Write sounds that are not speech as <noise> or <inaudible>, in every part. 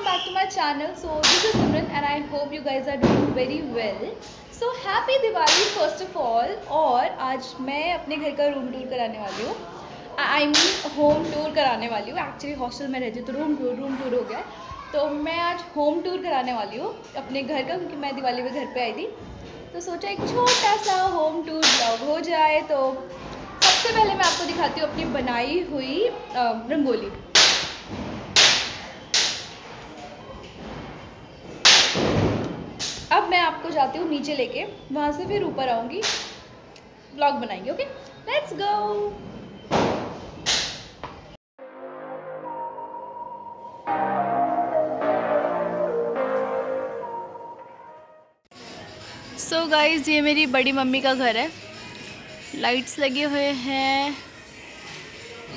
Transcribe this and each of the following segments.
welcome back to my channel. So, this is Simran and I hope you guys are doing very well. So, happy Diwali first of all और आज मैं अपने घर का room tour कराने वाली हूँ आई मीन होम टूर कराने वाली हूँ एक्चुअली हॉस्टल में रहती हूँ तो रूम टूर रूम टूर हो गया। तो मैं आज होम टूर कराने वाली हूँ अपने घर का, क्योंकि मैं दिवाली में घर पे आई थी तो सोचा एक छोटा सा होम टूर ब्लॉग हो जाए तो सबसे पहले मैं आपको दिखाती हूँ अपनी बनाई हुई रंगोली मैं आपको जाती हूँ नीचे लेके, वहाँ से फिर ऊपर आऊँगी। ब्लॉग बनाएँगे okay let's go so guys ये मेरी बड़ी मम्मी का घर है। लाइट्स लगे हुए हैं।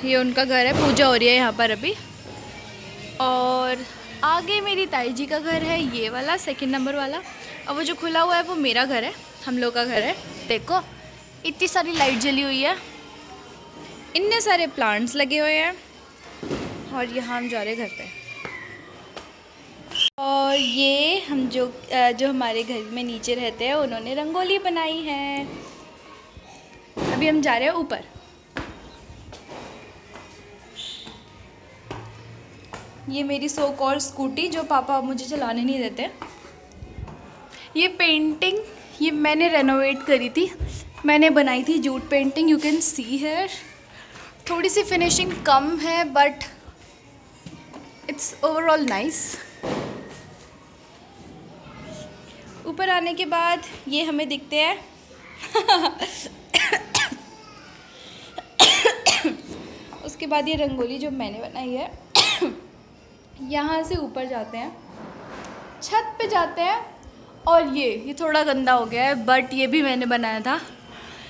ये उनका घर है। पूजा हो रही है यहाँ पर अभी। और आगे मेरी ताई जी का घर है। ये वाला सेकंड नंबर वाला। और वो जो खुला हुआ है, वो मेरा घर है, हम लोग का घर है। देखो, इतनी सारी लाइट जली हुई है। इतने सारे प्लांट्स लगे हुए हैं। और यहाँ हम जा रहे घर पे। और ये हम जो जो हमारे घर में नीचे रहते हैं, उन्होंने रंगोली बनाई है। अभी हम जा रहे हैं ऊपर। ये मेरी सो कॉल स्कूटी जो पापा मुझे चलाने नहीं देते। ये पेंटिंग ये मैंने रेनोवेट करी थी। मैंने बनाई थी jute painting you can see here थोड़ी सी फिनिशिंग कम है बट इट्स ओवरऑल नाइस ऊपर आने के बाद ये हमें दिखते हैं। उसके बाद ये रंगोली जो मैंने बनाई है, यहाँ से ऊपर जाते हैं। छत पे जाते हैं। और ये ये थोड़ा गंदा हो गया है बट ये भी मैंने बनाया था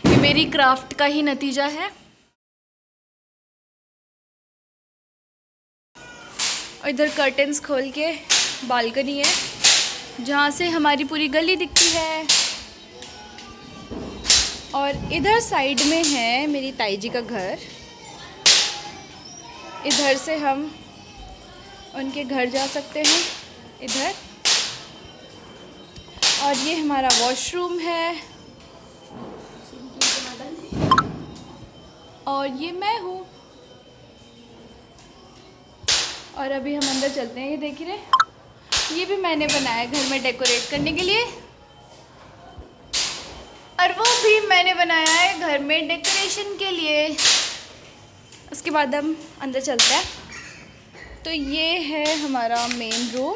ये मेरी क्राफ्ट का ही नतीजा है। और इधर कर्टन्स खोल के बालकनी है, जहाँ से हमारी पूरी गली दिखती है। और इधर साइड में है मेरी ताई जी का घर। इधर से हम उनके घर जा सकते हैं, इधर। और ये हमारा वॉशरूम है। और ये मैं हूँ। और अभी हम अंदर चलते हैं, ये देख रहे ये भी मैंने बनाया घर में डेकोरेट करने के लिए। और वो भी मैंने बनाया है घर में डेकोरेशन के लिए। उसके बाद हम अंदर चलते हैं। तो ये है हमारा main room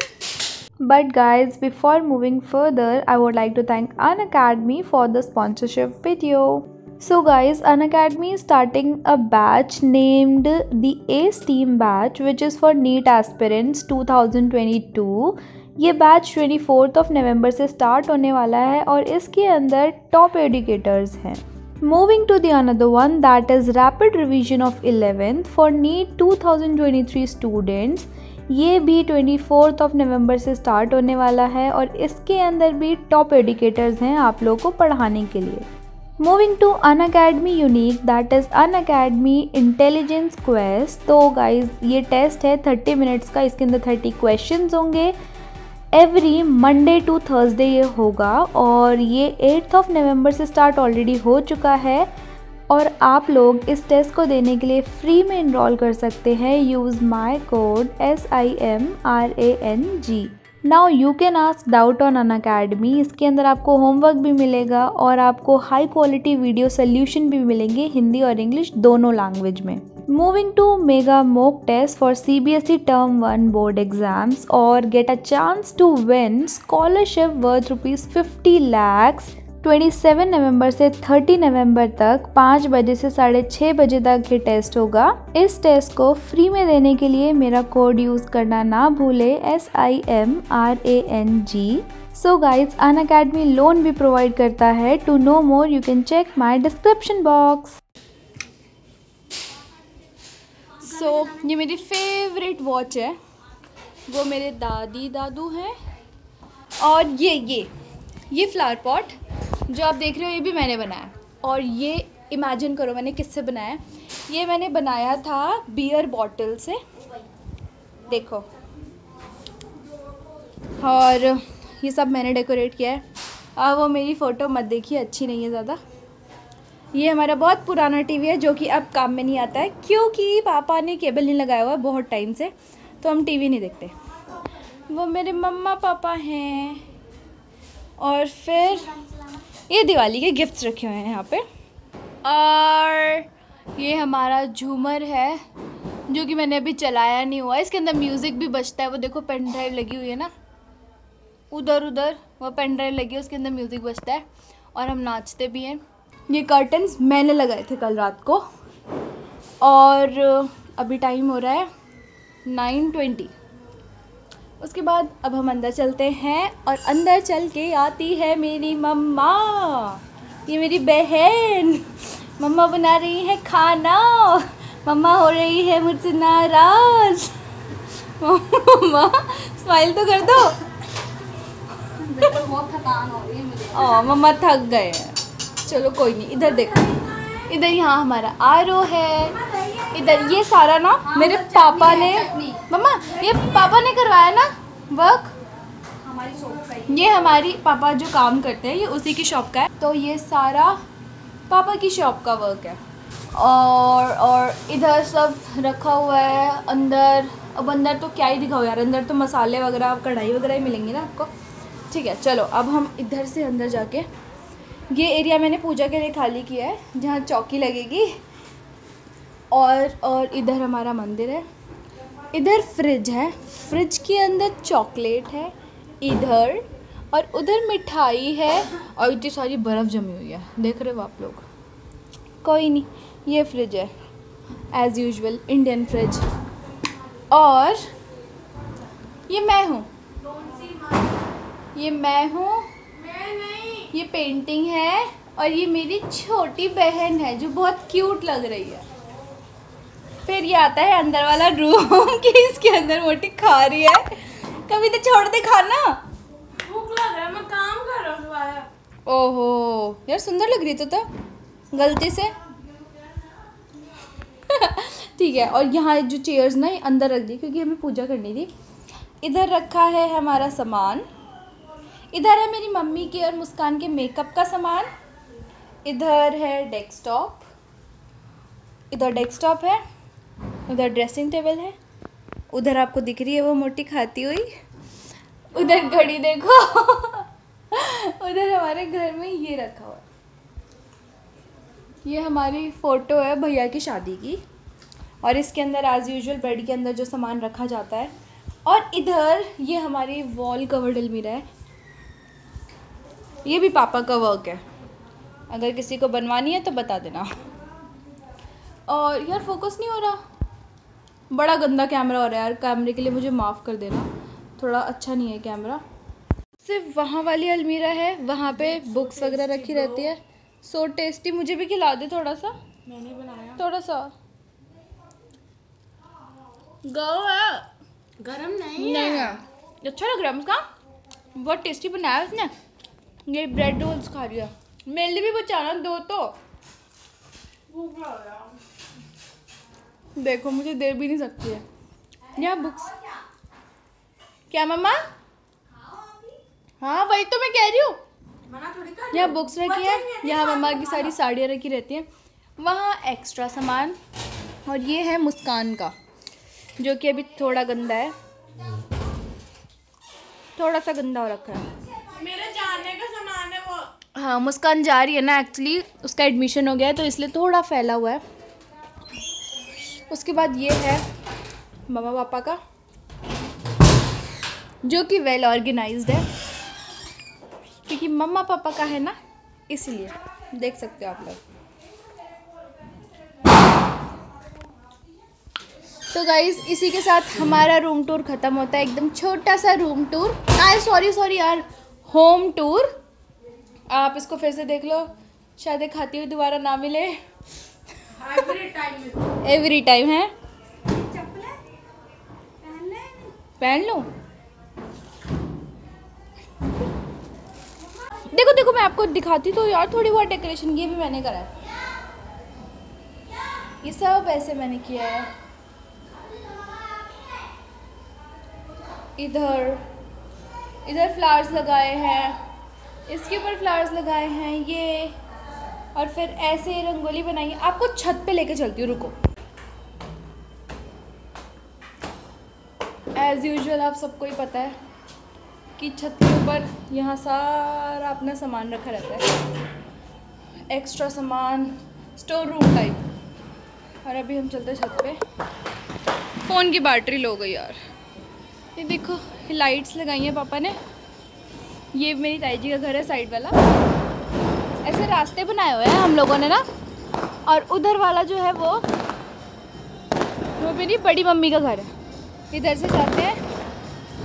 But guys, before moving further, I would like to thank An Academy for the sponsorship video. So guys, An Academy is starting a batch named the ACE Team batch which is for NEET aspirants 2022. ये batch 24th of नवंबर से start होने वाला है और इसके अंदर top educators हैं moving to the another one that is rapid revision of 11th for NEET 2023 students ये भी ट्वेंटी फोर्थ ऑफ़ नवंबर से स्टार्ट होने वाला है और इसके अंदर भी टॉप एडुकेटर्स हैं आप लोगों को पढ़ाने के लिए। Moving to Unacademy unique that is Unacademy intelligence quest तो गाइज़ ये टेस्ट है थर्टी मिनट्स का, इसके अंदर थर्टी क्वेश्चन होंगे। एवरी मंडे टू थर्सडे ये होगा और ये एट्थ ऑफ़ नवंबर से स्टार्ट ऑलरेडी हो चुका है। और आप लोग इस टेस्ट को देने के लिए फ्री में इनरोल कर सकते हैं। Use my code S I M R A N G now you can ask doubt on Unacademy इसके अंदर आपको होमवर्क भी मिलेगा और आपको हाई क्वालिटी वीडियो सोल्यूशन भी मिलेंगे हिंदी और इंग्लिश दोनों लैंग्वेज में। Moving to mega mock test for C B S E term one board exams और get a chance to win scholarship worth rupees fifty lakhs 27 November से 30 नवंबर तक 5 बजे से साढ़े छः बजे तक ये टेस्ट होगा। इस टेस्ट को फ्री में देने के लिए मेरा कोड यूज़ करना ना भूले S I M R A N G so guys Unacademy loan भी प्रोवाइड करता है। To know more you can check my description box so ये मेरी फेवरेट वॉच है। वो मेरे दादी दादू हैं। और ये ये। ये फ्लावर पॉट जो आप देख रहे हो, ये भी मैंने बनाया। और ये इमेजिन करो, मैंने किससे बनाया? ये मैंने बनाया था बियर बॉटल से। देखो। और ये सब मैंने डेकोरेट किया है। अब वो मेरी फ़ोटो मत देखिए, अच्छी नहीं है ज़्यादा। ये हमारा बहुत पुराना टीवी है, जो कि अब काम में नहीं आता है, क्योंकि पापा ने केबल नहीं लगाया हुआ बहुत टाइम से तो हम टीवी नहीं देखते। वो मेरे मम्मा पापा हैं। और फिर ये दिवाली के गिफ्ट्स रखे हुए हैं यहाँ पे। और ये हमारा झूमर है, जो कि मैंने अभी चलाया नहीं हुआ। इसके अंदर म्यूज़िक भी बजता है, वो देखो पेन ड्राइव लगी हुई है ना। उधर उधर, वो पेन ड्राइव लगी है, उसके अंदर म्यूज़िक बजता है। और हम नाचते भी हैं। ये कर्टन्स मैंने लगाए थे कल रात को। और अभी टाइम हो रहा है नाइन ट्वेंटी उसके बाद अब हम अंदर चलते हैं और अंदर चल के आती है मेरी मम्मा। ये मेरी बहन। मम्मा बना रही है खाना। मम्मा हो रही है मुझसे नाराज़। मम्मा स्माइल तो कर दो। बहुत थकान हो रही है मुझे। ओ मम्मा थक गए हैं। चलो कोई नहीं इधर देखो। इधर यहाँ हमारा आरो है। इधर ये सारा ना मेरे पापा ने मम्मा ये पापा ने करवाया ना वर्क हमारी शॉप का ये हमारी पापा जो काम करते हैं ये उसी की शॉप का है। तो ये सारा पापा की शॉप का वर्क है। और और इधर सब रखा हुआ है अंदर। अब अंदर तो क्या ही दिखाओ यार अंदर तो मसाले वगैरह कढ़ाई वगैरह ही मिलेंगी ना आपको। ठीक है चलो अब हम इधर से अंदर जाके ये एरिया मैंने पूजा के लिए खाली किया है जहाँ चौकी लगेगी। और और इधर हमारा मंदिर है। इधर फ्रिज है फ्रिज के अंदर चॉकलेट है, इधर, और उधर मिठाई है, और इतनी सारी बर्फ़ जमी हुई है। देख रहे हो आप लोग? कोई नहीं, ये फ्रिज है एज़ यूजल इंडियन फ्रिज और ये मैं हूँ। ये मैं हूँ। ये पेंटिंग है, और ये मेरी छोटी बहन है, जो बहुत क्यूट लग रही है। फिर ये आता है अंदर वाला रूम <laughs> कि इसके अंदर मोटी खा रही है। कभी तो छोड़ दे खाना। भूख लग रहा है मैं काम कर रहा हूँ ओहो यार सुंदर लग रही तो, तो गलती से। <laughs> ठीक है और यहाँ जो चेयर्स ना ये अंदर रख दी क्योंकि हमें पूजा करनी थी। इधर रखा है हमारा सामान। इधर है मेरी मम्मी के और मुस्कान के मेकअप का सामान। इधर है डेस्कटॉप इधर डेस्कटॉप है। उधर ड्रेसिंग टेबल है। उधर आपको दिख रही है वो मोटी खाती हुई। उधर घड़ी देखो। उधर हमारे घर में ये रखा हुआ ये हमारी फ़ोटो है भैया की शादी की। और इसके अंदर एज़ यूजल बेड के अंदर जो सामान रखा जाता है। और इधर ये हमारी वॉल कवर्ड अलमीरा है। ये भी पापा का वर्क है। अगर किसी को बनवानी है तो बता देना। और यार फोकस नहीं हो रहा। बड़ा गंदा कैमरा हो रहा है यार कैमरे के लिए मुझे माफ़ कर देना। थोड़ा अच्छा नहीं है कैमरा। सिर्फ़ वहाँ वाली अलमीरा है वहाँ पे बुक्स वगैरह रखी रहती है। सो टेस्टी मुझे भी खिला दे थोड़ा सा। मैंने बनाया। थोड़ा सा। गो है गरम नहीं नहीं है। अच्छा लग रहा है उसका। बहुत टेस्टी बनाया उसने। ये ब्रेड रोल्स खा लिया मेरे लिए भी बचाना दो तो। भूख लग रहा देखो मुझे दे भी नहीं सकती है। यहाँ बुक्स क्या मम्मा? हाँ वही तो मैं कह रही हूँ। यहाँ बुक्स रखी है यहाँ मम्मा की सारी साड़ियाँ रखी रहती हैं। वहाँ एक्स्ट्रा सामान और ये है मुस्कान का जो कि अभी थोड़ा गंदा है। थोड़ा सा गंदा हो रखा है। मेरे जाने का सामान है वो। हाँ मुस्कान जा रही है ना एक्चुअली उसका एडमिशन हो गया है तो इसलिए थोड़ा फैला हुआ है। उसके बाद ये है मम्मा पापा का, जो कि वेल ऑर्गेनाइज्ड है। क्योंकि मम्मा पापा का है ना, इसलिए, देख सकते हो आप लोग। तो गाइज़ इसी के साथ हमारा रूम टूर ख़त्म होता है, एकदम छोटा सा रूम टूर आए सॉरी सॉरी यार होम टूर आप इसको फिर से देख लो, शायद खाती हुई दोबारा ना मिले। एवरी टाइम है? पहन ले पहन लूँ? देखो देखो मैं आपको दिखाती तो यार थोड़ी बहुत डेकोरेशन ये भी मैंने करा है। ये सब ऐसे मैंने किया है। इधर इधर फ्लावर्स लगाए हैं। इसके ऊपर फ्लावर्स लगाए हैं ये। और फिर ऐसे रंगोली बनाई। है आपको छत पे लेके चलती हूँ, रुको। एज़ यूजल आप सबको ही पता है कि छत के ऊपर यहाँ सारा अपना सामान रखा रहता है। एक्स्ट्रा सामान स्टोर रूम टाइप और अभी हम चलते छत पे। फ़ोन की बैटरी लो गई यार। ये देखो लाइट्स लगाई हैं पापा ने। ये मेरी ताई जी का घर है साइड वाला। ऐसे रास्ते बनाए हुए हैं हम लोगों ने ना। और उधर वाला जो है वो वो मेरी बड़ी मम्मी का घर है। इधर से जाते हैं,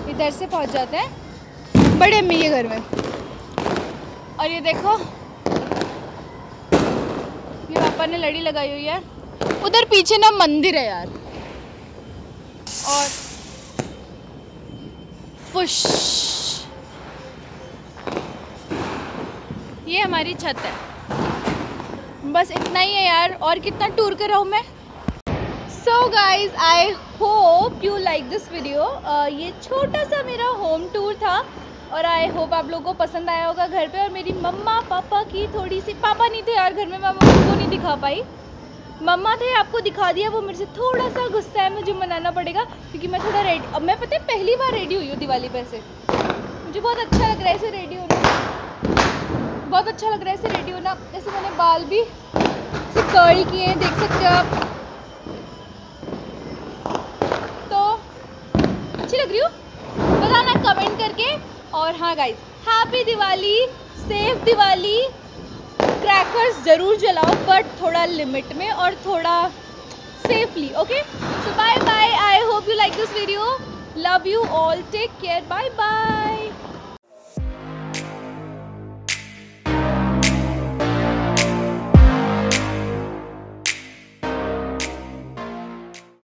इधर से पहुँच जाते हैं, बड़ी अम्मी के घर में। और ये देखो, ये पापा ने लड़ी लगाई हुई है। उधर पीछे ना मंदिर है यार। और फुश ये हमारी छत है। बस इतना ही है यार। और कितना टूर कर रहा हूँ मैं? So guys I hope you like this video ये छोटा सा मेरा होम टूर था और आई होप आप लोगों को पसंद आया होगा घर पे। और मेरी मम्मा, पापा की थोड़ी सी पापा नहीं थे यार घर में, मैं मम्मा को नहीं दिखा पाई। मम्मा थे, आपको दिखा दिया, वो मेरे से थोड़ा सा गुस्सा है, मुझे मनाना पड़ेगा क्योंकि मैं थोड़ा रेडी अब मैं पता है, पहली बार रेडी हुई हूँ दिवाली पर से मुझे बहुत अच्छा लग रहा है ऐसे रेडी बहुत अच्छा लग रहा है ऐसे रेडी होना। जैसे मैंने बाल भी ऐसे कर्ल किए हैं, देख सकते हो आप। तो अच्छी लग रही हूँ? बताना कमेंट करके। और हाँ guys happy Diwali safe Diwali. Crackers ज़रूर जलाओ बट थोड़ा लिमिट में और थोड़ा safely okay so bye bye I hope you like this video love you all take care bye bye